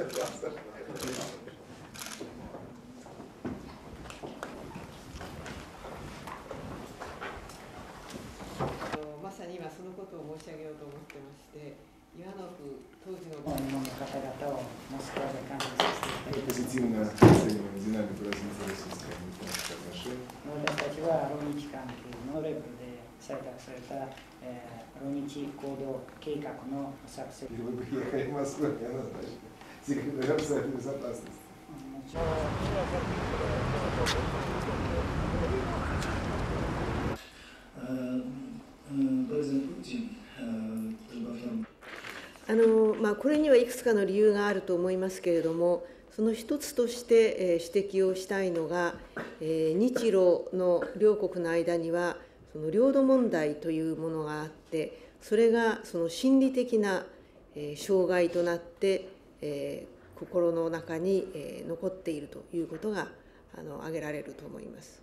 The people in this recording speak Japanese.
まさに今そのことを申し上げようと思ってまして岩野区当時の日本の方々をモスクワで感謝していただし私たちは浪日関係のレベルで採択された、えー、浪日行動計画の作成。Или вы приехали в Москву, я назначен секретарем Совета Безопасности. プレゼントプーチン、rozmawiam あのまあ、これにはいくつかの理由があると思いますけれども、その一つとして、えー指摘をしたいのが、えー日露の両国の間には、その領土問題というものがあって、それがその心理的な、えー障害となって、 えー、心の中に、えー、残っているということがあの挙げられると思います。